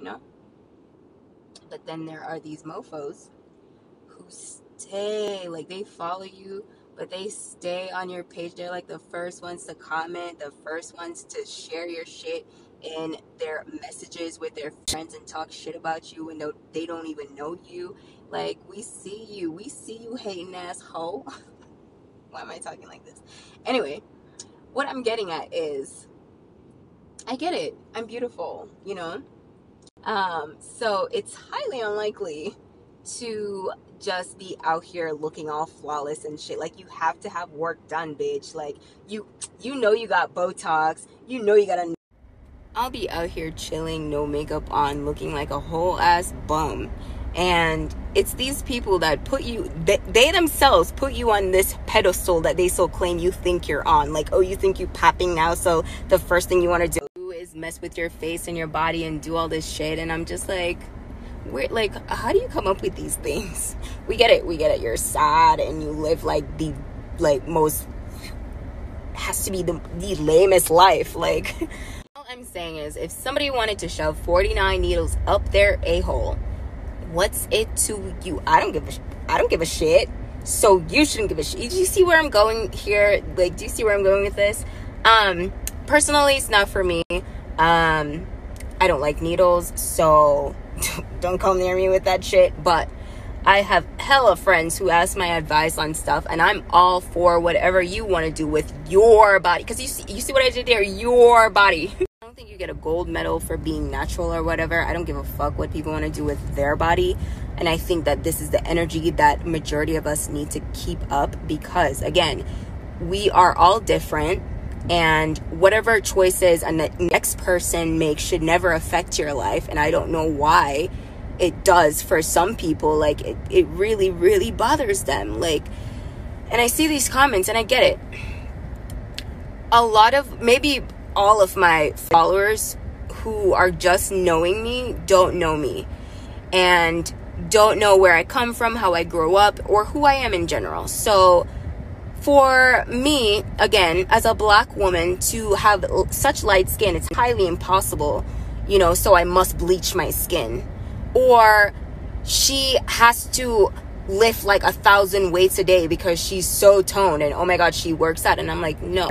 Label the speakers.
Speaker 1: you know? But then there are these mofos who stay, like they follow you, but they stay on your page. They're like the first ones to comment, the first ones to share your shit in their messages with their friends and talk shit about you and they don't even know you. Like, we see you. We see you hating ass hoe. Why am I talking like this? Anyway, what I'm getting at is I get it. I'm beautiful, you know? Um, so it's highly unlikely to just be out here looking all flawless and shit. Like you have to have work done, bitch. Like you you know you got Botox, you know you got a I'll be out here chilling, no makeup on, looking like a whole ass bum. And it's these people that put you, they, they, themselves put you on this pedestal that they so claim you think you're on. Like, oh, you think you popping now, so the first thing you want to do is mess with your face and your body and do all this shit. And I'm just like, where, like, how do you come up with these things? We get it, we get it. You're sad and you live like the, like, most, has to be the, the lamest life. Like, all I'm saying is, if somebody wanted to shove 49 needles up their a hole, what's it to you? I don't give a, I don't give a shit. So you shouldn't give a shit. Do you see where I'm going here? Like, do you see where I'm going with this? Um, personally, it's not for me. Um, I don't like needles, so don't come near me with that shit. But I have hella friends who ask my advice on stuff, and I'm all for whatever you want to do with your body. Because you see, you see what I did there? Your body. I don't think you get a gold medal for being natural or whatever. I don't give a fuck what people want to do with their body. And I think that this is the energy that majority of us need to keep up because, again, we are all different and whatever choices and the next person makes should never affect your life and i don't know why it does for some people like it, it really really bothers them like and i see these comments and i get it. A lot of maybe all of my followers who are just knowing me don't know me and don't know where i come from how i grew up or who i am in general. So for me again as a black woman to have such light skin it's highly impossible you know so i must bleach my skin. Or she has to lift like a thousand weights a day because she's so toned and oh my god she works out. And i'm like no